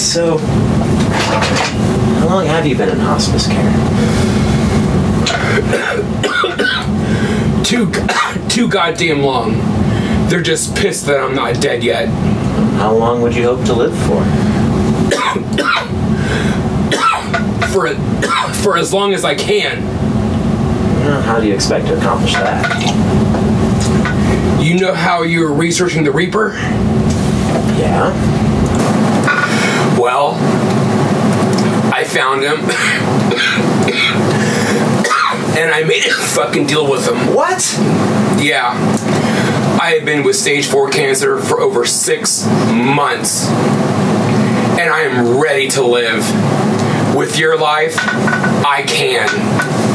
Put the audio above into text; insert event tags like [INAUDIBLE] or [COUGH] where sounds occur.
So, how long have you been in hospice care? [COUGHS] Too, [COUGHS] too goddamn long. They're just pissed that I'm not dead yet. How long would you hope to live for? [COUGHS] For for as long as I can. How do you expect to accomplish that? You know how you were researching the Reaper? Yeah? Well, I found him. and I made a fucking deal with him. What? Yeah. I had been with stage 4 cancer for over six months. And I am ready to live. With your life, I can.